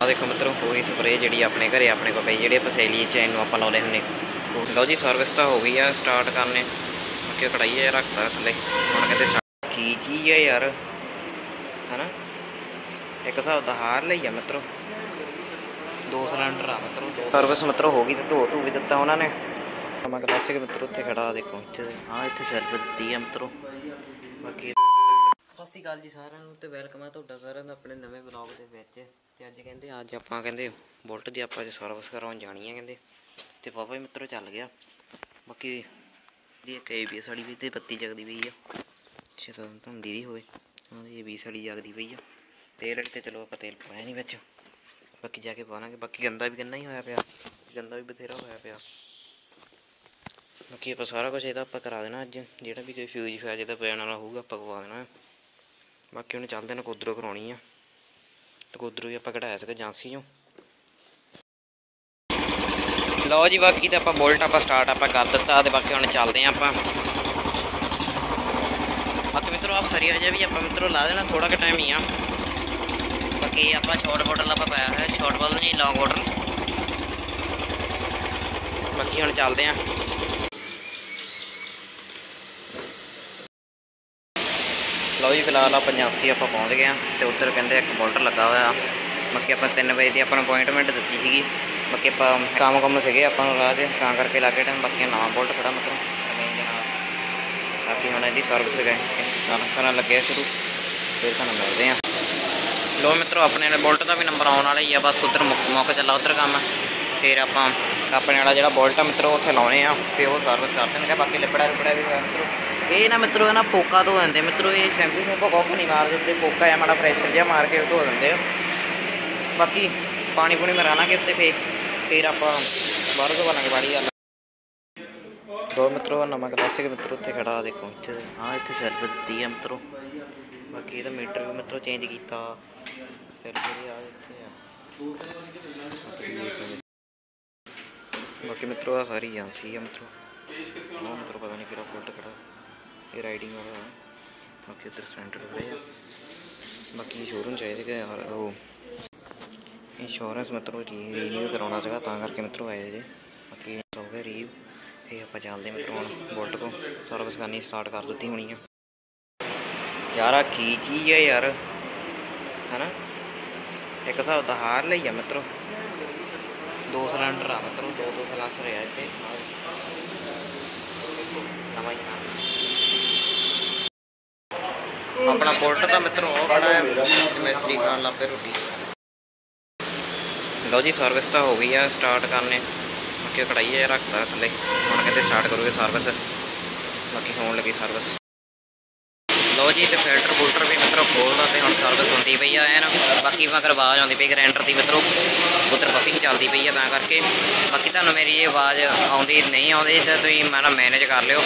ਆ ਦੇਖੋ ਮਿੱਤਰੋ ਕੋਈ ਸਪਰੇਅ ਜਿਹੜੀ ਆਪਣੇ ਘਰੇ, ਆਪਣੇ ਕੋਲ ਪਈ ਜਿਹੜੀ ਆਪਾਂ ਚੈਨ ਨੂੰ ਆਪਾਂ ਲਾਉਂਦੇ ਹੁੰਨੇ ਲਓ ਜੀ ਸਰਵਿਸ ਤਾਂ ਹੋ ਗਈ ਆ ਸਟਾਰਟ ਕਰਨੇ ਕਿ ਕੜਾਈ ਆ ਰੱਖਤਾ ਥੱਲੇ। ਹੁਣ ਕਹਿੰਦੇ ਕੀ ਚੀਜ਼ ਆ ਯਾਰ? ਹਨਾ? ਇੱਕ ਹਿਸਾਬ ਦਾ ਹਾਰ ਲਈ ਆ ਮਿੱਤਰੋ। ਦੋ ਸਿਲੰਡਰ ਆ ਮਿੱਤਰੋ, ਦੋ। ਸਰਵਿਸ ਮਿੱਤਰੋ, ਹੋ ਗਈ ਤੇ ਧੋ ਧੂ ਵੀ ਦਿੱਤਾ ਉਹਨਾਂ ਨੇ। ਮੈਂ ਕਲਾਸਿਕ ਮਿੱਤਰੋ ਉੱਥੇ ਖੜਾ ਦੇਖੋ, ਇੱਥੇ ਹਾਂ, ਇੱਥੇ ਸਰਵਿਸ ਦਿੱਤੀ ਆ ਮਿੱਤਰੋ। ਬਾਕੀ ਸਤਿ ਸ਼੍ਰੀ ਅਕਾਲ ਜੀ ਸਾਰਿਆਂ ਨੂੰ ਤੇ ਵੈਲਕਮ ਹੈ ਤੁਹਾਡਾ ਸਾਰਿਆਂ ਦਾ ਆਪਣੇ ਨਵੇਂ ਵਲੌਗ ਦੇ ਵਿੱਚ। ਤੇ ਅੱਜ ਕਹਿੰਦੇ, ਅੱਜ ਆਪਾਂ ਕਹਿੰਦੇ ਬੁਲਟ ਦੀ ਆਪਾਂ ਅੱਜ ਸਰਵਿਸ ਕਰਾਉਣ ਜਾਣੀ ਹੈ ਕਹਿੰਦੇ। ਤੇ ਪਾਪਾ ਵੀ ਮਿੱਤਰੋ ਚੱਲ ਗਿਆ। ਬਾਕੀ ਦੀ ਇੱਕ ਏਬੀ ਵਾਲੀ ਵੀ ਤੇ ਬੱਤੀ ਜਗਦੀ ਪਈ ਆ। ਸ਼ਾਇਦ ਤੁਹਾਨੂੰ ਦੀਦੀ ਹੋਵੇ। ਹਾਂ, ਇਹ ਵਾਲੀ ਜਗਦੀ ਪਈ ਆ। ਤੇਲ ਤੇ ਚਲੋ ਆਪਾਂ ਤੇਲ ਪਾਇਆ ਨਹੀਂ ਵਿੱਚ। ਬਾਕੀ ਜਾ ਕੇ ਪਾਵਾਂਗੇ। ਬਾਕੀ ਗੰਦਾ ਵੀ ਗੰਨਾ ਹੀ ਹੋਇਆ ਪਿਆ। ਗੰਦਾ ਵੀ ਬਥੇਰਾ ਹੋਇਆ ਪਿਆ। ਬਾਕੀ ਆਪਾਂ ਸਾਰਾ ਕੁਝ ਇਹਦਾ ਆਪਾਂ ਕਰਾ ਦੇਣਾ ਅੱਜ। ਜਿਹੜਾ ਵੀ ਕੋਈ ਫਿਊਜ਼ ਫਾਜ ਦਾ ਪੈਣ ਵਾਲਾ ਹੋਊਗਾ, ਆਪਾਂ ਪਵਾ ਦੇਣਾ। ਬਾਕੀ ਉਹਨੇ ਚੱਲਦੇ ਨੇ ਕੋਦਰੋਂ ਕਰਾਉਣੀ ਆ। ਤੇ ਕੋਦਰੋਂ ਹੀ ਆਪਾਂ ਕਢਾਇਆ ਸੀਗਾ ਏਜੰਸੀ ਚੋਂ। ਲਓ ਜੀ, ਬਾਕੀ ਤਾਂ ਆਪਾਂ ਬੋਲਟ ਆਪਾਂ ਸਟਾਰਟ ਆਪਾਂ ਕਰ ਦਿੱਤਾ ਤੇ ਬਾਕੀ ਹੁਣ ਚੱਲਦੇ ਆਂ ਆਪਾਂ। ਬਾਕੀ ਮਿੱਤਰੋ ਆਪ ਸਰੀ ਹੋ ਵੀ ਆਪਾਂ ਮਿੱਤਰੋ ਲਾ ਦੇਣਾ ਥੋੜਾ ਕੁ ਟਾਈਮ ਹੀ ਆ। ਬਾਕੀ ਆਪਾਂ ਸ਼ਾਰਟ ਬੋਟਲ ਆਪਾਂ ਪਾਇਆ ਹੋਇਆ ਸ਼ਾਰਟ ਬੋਟਲ ਨਹੀਂ ਲੌਂਗ ਬੋਟਲ ਬਾਕੀ ਹੁਣ ਚੱਲਦੇ ਆਂ ਲਓ ਜੀ, ਫਿਲਹਾਲ ਆ 85 ਆਪਾਂ ਪਹੁੰਚ ਗਏ ਆ ਤੇ ਉੱਧਰ ਕਹਿੰਦੇ ਇੱਕ ਬੋਲਟਰ ਲੱਗਾ ਹੋਇਆ। ਬਾਕੀ ਆਪਾਂ 3 ਵਜੇ ਦੀ ਆਪਾਂ ਨੂੰ ਅਪਾਇੰਟਮੈਂਟ ਦਿੱਤੀ ਸੀਗੀ। ਬਾਕੀ ਆਪਾਂ ਕੰਮ ਕੰਮ ਸੀਗੇ ਆਪਾਂ ਨੂੰ ਰਾਹ ਦੇ ਤਾਂ ਕਰਕੇ ਲੱਗੇ ਟਾਈਮ ਬਾਕੀ ਨਵਾਂ ਬੋਲਟ ਖੜਾ ਮਤਲਬ। ਬਾਕੀ ਹੁਣ ਇਹਦੀ ਸਰਵਿਸ ਗਏ। ਕੰਮ ਕਰਨ ਲੱਗੇ ਸ਼ੁਰੂ। ਫਿਰ ਤੁਹਾਨੂੰ ਮਿਲਦੇ ਆ ਲੋ ਮਿੱਤਰੋ, ਆਪਣੇ ਨੇ ਬੋਲਟ ਦਾ ਵੀ ਨੰਬਰ ਆਉਣ ਵਾਲਾ ਹੀ ਆ। ਬਸ ਉਧਰ ਮੁੱਕ ਮੁੱਕ ਚੱਲਾ ਉਧਰ ਕੰਮ। ਫਿਰ ਆਪਾਂ ਆਪਣੇ ਵਾਲਾ ਜਿਹੜਾ ਬੋਲਟ ਆ ਮਿੱਤਰੋ, ਉੱਥੇ ਲਾਉਣੇ ਆ। ਫਿਰ ਉਹ ਸਰਵਿਸ ਕਰ ਦੇਣਗੇ। ਬਾਕੀ ਲਿਪੜਾ ਲਿਪੜਾ ਵੀ ਹੋਇਆ ਮਿੱਤਰੋ। ਇਹ ਨਾ ਮਿੱਤਰੋ ਨਾ ਪੋਕਾ ਧੋ ਦਿੰਦੇ। ਮਿੱਤਰੋ, ਇਹ ਸ਼ੈਂਪੂ ਸ਼ੈਂਪੂ ਕੁੱਖ ਨਹੀਂ ਮਾਰ ਦਿੰਦੇ। ਪੋਕਾ ਆ ਮਾੜਾ ਫਰੈਸ਼ਰ ਜਿਹਾ ਮਾਰ ਕੇ ਧੋ ਦਿੰਦੇ ਆ। ਬਾਕੀ ਪਾਣੀ ਪੂਣੀ ਮਰਾਣਾ ਤੇ ਫੇ ਫਿਰ ਆਪਾਂ ਬਾਹਰ ਤੋਂ ਬਣਾਂਗੇ ਬਾੜੀ ਗੱਲ ਦੋ ਮਿੱਤਰੋ ਨਵਾਂ ਕਲਾਸਿਕ ਮਿੱਤਰੋ, ਉੱਥੇ ਖੜਾ ਦੇਖੋ, ਇੱਥੇ ਹਾਂ ਇੱਥੇ ਸਰਵਿਸ ਦਿੱਤੀ ਆ ਮਿੱਤਰੋ। ਬਾਕੀ ਇਹਦਾ ਮੀਟਰ ਵੀ ਮਿੱਤਰੋ ਚੇਂਜ ਕੀਤਾ। ਸਰਵਿਸ ਆ, ਇੱਥੇ ਆ। ਬਾਕੀ ਮਿੱਤਰੋ ਆ ਸਾਰੀ ਏਜੰਸੀ ਆ ਮਿੱਤਰੋ। ਉਹ ਮਿੱਤਰੋ, ਪਤਾ ਨਹੀਂ ਕਿਹੜਾ ਫੋਲਟ ਖੜਾ ਇਹ ਰਾਈਡਿੰਗ ਵਾਲਾ ਬਾਕੀ ਇੱਧਰ ਸੈਂਟਰ ਖੜੇ ਆ। ਬਾਕੀ ਸ਼ੋਰੂਮ ਚਾਹੀਦੇ ਕਿ ਉਹ ਇੰਸ਼ੋਰੈਂਸ ਮਤਲਬ ਰੀਨਿਊ ਕਰਾਉਣਾ ਸੀਗਾ, ਤਾਂ ਕਰਕੇ ਮਿੱਤਰੋ ਆਏ ਜੇ। ਬਾਕੀ ਹੋ ਗਿਆ ਰੀਵ ਇਹ ਆਪਾਂ ਚੱਲਦੇ ਮਿੱਤਰੋ ਹੁਣ ਬੁਲਟ ਕੋ ਸਰਵਿਸ ਕਰਨੀ ਸਟਾਰਟ ਕਰ ਦਿੱਤੀ ਹੋਣੀ ਆ। ਯਾਰ ਆ ਕੀ ਚੀਜ਼ ਆ ਯਾਰ? ਹਨਾ? ਇੱਕ ਹਿਸਾਬ ਦਾ ਹਾਰ ਲਈ ਆ ਮਿੱਤਰੋ ਦੋ ਸਿਲੰਡਰ ਆ ਮਿੱਤਰੋ ਦੋ ਦੋ ਸਿਲੰਡਰ ਆ ਇੱਥੇ। ਨਵਾਂ ਹੀ ਆ। ਆਪਣਾ ਬੁਲਟ ਦਾ ਮਿੱਤਰੋ ਉਹ ਖੜਾ ਹੈ ਮਿਸਤਰੀ ਖਾਣ ਲੱਗ ਪਏ ਰੋਟੀ। ਲਓ ਜੀ ਸਰਵਿਸ ਤਾਂ ਹੋ ਗਈ ਆ ਸਟਾਰਟ ਕਰਨੇ। ਬਾਕੀ ਉਹ ਕੜਾਈ ਆ ਰੱਖਤਾ ਥੱਲੇ। ਹੁਣ ਕਹਿੰਦੇ ਸਟਾਰਟ ਕਰੋਗੇ ਸਰਵਿਸ ਬਾਕੀ ਹੋਣ ਲੱਗੀ ਸਰਵਿਸ ਲਓ ਜੀ, ਤੇ ਫਿਲਟਰ ਫੁਲਟਰ ਵੀ ਮਿੱਤਰੋ ਖੋਲਦਾ ਤੇ ਹੁਣ ਸਰਵਿਸ ਹੁੰਦੀ ਪਈ ਆ ਐਨ। ਬਾਕੀ ਮਗਰ ਆਵਾਜ਼ ਆਉਂਦੀ ਪਈ ਗ੍ਰੈਂਡਰ ਦੀ ਮਿੱਤਰੋ। ਉਧਰ ਪਫਿੰਗ ਚੱਲਦੀ ਪਈ ਆ ਤਾਂ ਕਰਕੇ। ਬਾਕੀ ਤੁਹਾਨੂੰ ਮੇਰੀ ਇਹ ਆਵਾਜ਼ ਆਉਂਦੀ, ਨਹੀਂ ਆਉਂਦੀ, ਤਾਂ ਤੁਸੀਂ ਮੈਨਾਂ ਮੈਨੇਜ ਕਰ ਲਿਓ।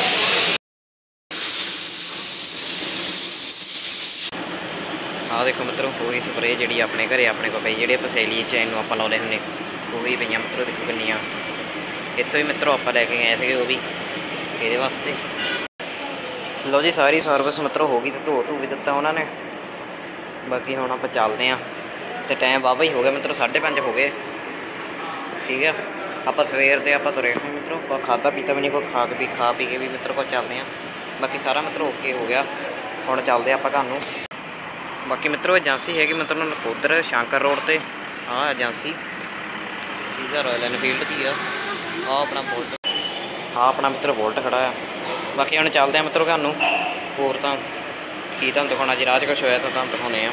ਆਹ ਦੇਖੋ ਮਿੱਤਰੋ, ਉਹੀ ਸਪਰੇਅ ਜਿਹੜੀ ਆਪਣੇ ਘਰੇ, ਆਪਣੇ ਕੋਲ ਪਈ, ਜਿਹੜੇ ਆਪਾਂ 'ਚ ਚੈਨ ਆਪਾਂ ਲਾਉਂਦੇ ਹੁੰਨੇ ਉਹੀ ਪਈਆਂ ਮਿੱਤਰੋ, ਦੇਖੋ ਕਿੰਨੀਆਂ। ਇੱਥੋਂ ਹੀ ਮਿੱਤਰੋ ਆਪਾਂ ਲੈ ਕੇ ਆਏ ਸੀਗੇ ਉਹ ਵੀ, ਇਹਦੇ ਵਾਸਤੇ। ਲਓ ਜੀ, ਸਾਰੀ ਸਰਵਿਸ ਮਿੱਤਰੋ ਹੋ ਗਈ ਤੇ ਧੋ ਧੂ ਵੀ ਦਿੱਤਾ ਉਹਨਾਂ ਨੇ। ਬਾਕੀ ਹੁਣ ਆਪਾਂ ਚੱਲਦੇ ਆਂ ਤੇ ਟਾਈਮ ਵਾਵਾ ਹੀ ਹੋ ਗਿਆ ਮਿੱਤਰੋ 5:30 ਹੋ ਗਏ। ਠੀਕ ਆ? ਆਪਾਂ ਸਵੇਰ ਦੇ ਆਪਾਂ ਤੁਰੇ ਹੋਏ ਮਿੱਤਰੋ, ਆਪਾਂ ਖਾਦਾ ਪੀਤਾ ਵੀ ਨਹੀਂ, ਕੋਈ ਖਾ ਕੇ ਵੀ, ਖਾ ਪੀ ਕੇ ਵੀ ਮਿੱਤਰੋ ਕੋ ਚੱਲਦੇ ਆਂ ਬਾਕੀ ਸਾਰਾ ਮਿੱਤਰੋ ਓਕੇ ਹੋ ਗਿਆ। ਹੁਣ ਚੱਲਦੇ ਆਪਾਂ ਘਰ ਨੂੰ। ਬਾਕੀ ਮਿੱਤਰੋ, ਏਜੰਸੀ ਹੈਗੀ ਮਿੱਤਰੋ ਨਕੋਦਰ, ਸ਼ੰਕਰ ਰੋਡ ਤੇ। ਆਹ ਏਜੰਸੀ। ਠੀਕ ਆ ਰਾਇਲ ਐਨਫੀਲਡ ਦੀ ਆ। ਆਹ ਆਪਣਾ ਬੋਲਟ ਆਹ ਆਪਣਾ ਮਿੱਤਰ ਬੋਲਟ ਖੜਾ ਆ। ਬਾਕੀ ਹੁਣ ਚੱਲਦੇ ਆ ਮਿੱਤਰੋ ਤੁਹਾਨੂੰ ਹੋਰ ਤਾਂ ਕੀ ਤੁਹਾਨੂੰ ਦਿਖਾਉਣਾ? ਜੀ 'ਚ ਕੁਛ ਹੋਇਆ ਤਾਂ ਤੁਹਾਨੂੰ ਦਿਖਾਉਣੇ ਆ।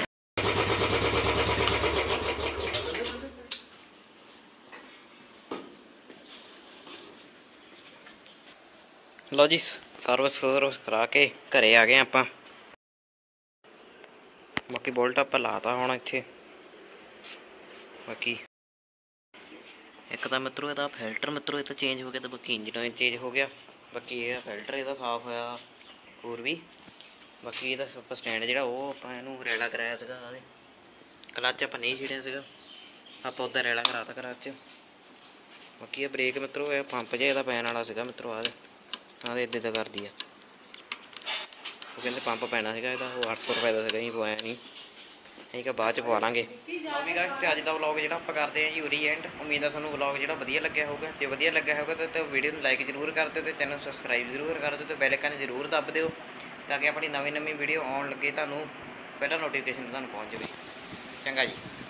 ਲਓ ਜੀ ਸਰਵਿਸ ਸਰਵਿਸ ਕਰਾ ਕੇ ਘਰੇ ਆ ਗਏ ਆਪਾਂ। ਬਾਕੀ ਬੋਲਟ ਆਪਾਂ ਲਾਤਾ ਹੁਣ ਇੱਥੇ। ਬਾਕੀ ਇੱਕ ਤਾਂ ਮਿੱਤਰੋ ਇਹਦਾ ਫਿਲਟਰ ਮਿੱਤਰੋ, ਇਹ ਤਾਂ ਚੇਂਜ ਹੋ ਗਿਆ ਤਾਂ ਬਾਕੀ ਇੰਜਨ ਚੇਂਜ ਹੋ ਗਿਆ। ਬਾਕੀ ਇਹ ਫਿਲਟਰ, ਇਹਦਾ ਸਾਫ਼ ਹੋਇਆ ਹੋਰ ਵੀ। ਬਾਕੀ ਇਹਦਾ ਆਪਾਂ ਸਟੈਂਡ ਜਿਹੜਾ ਉਹ ਆਪਾਂ ਇਹਨੂੰ ਰੈਲਾ ਕਰਾਇਆ ਸੀਗਾ ਉਹਦੇ ਕਲੱਚ ਆਪਾਂ ਨਹੀਂ ਛੇੜਿਆ ਸੀਗਾ। ਆਪਾਂ ਉਹਦਾ ਰੈਲਾ ਕਰਾਤਾ ਕਲੱਚ ਬਾਕੀ ਇਹ ਬ੍ਰੇਕ ਮਿੱਤਰੋ, ਇਹ ਪੰਪ ਜਿਹਾ ਇਹਦਾ ਪੈਣ ਵਾਲਾ ਸੀਗਾ ਮਿੱਤਰੋ ਆਹ ਆਹ ਇੱਦਾਂ ਦਾ ਕਰਦੀ ਆ। ਉਹ ਕਹਿੰਦੇ ਪੰਪ ਪੈਣਾ ਸੀਗਾ ਇਹਦਾ, ਉਹ 800 ਰੁਪਏ ਦਾ ਸੀਗਾ ਹੀ ਪਵਾਇਆ ਨਹੀਂ। ਅਸੀਂ ਆ ਬਾਅਦ ਚ ਪਵਾ ਲਾਂਗੇ। ਵੀ ਗਾਇਸ ਤੇ ਅੱਜ ਦਾ ਵਲੌਗ ਜਿਹੜਾ ਆਪਾਂ ਕਰਦੇ ਹਾਂ ਯੂਰੀ ਐਂਡ ਉਮੀਦ ਆ ਤੁਹਾਨੂੰ ਵਲੌਗ ਜਿਹੜਾ ਵਧੀਆ ਲੱਗਿਆ ਹੋਊਗਾ। ਜੇ ਵਧੀਆ ਲੱਗਿਆ ਹੋਊਗਾ, ਤਾਂ- ਵੀਡੀਓ ਨੂੰ ਲਾਈਕ ਜ਼ਰੂਰ ਕਰ ਦਿਓ ਤੇ ਚੈਨਲ ਸਬਸਕ੍ਰਾਈਬ ਜ਼ਰੂਰ ਕਰ ਦਿਓ ਤੇ ਬੈਲ ਆਈਕਨ ਜ਼ਰੂਰ ਦੱਬ ਦਿਓ ਤਾਂ ਕਿ ਆਪਣੀ ਨਵੀਂ ਨਵੀਂ ਵੀਡੀਓ ਆਉਣ ਲੱਗੇ, ਤੁਹਾਨੂੰ ਪਹਿਲਾਂ ਨੋਟੀਫਿਕੇਸ਼ਨ ਤੁਹਾਨੂੰ ਪਹੁੰਚ ਜਾਵੇ। ਚੰਗਾ ਜੀ।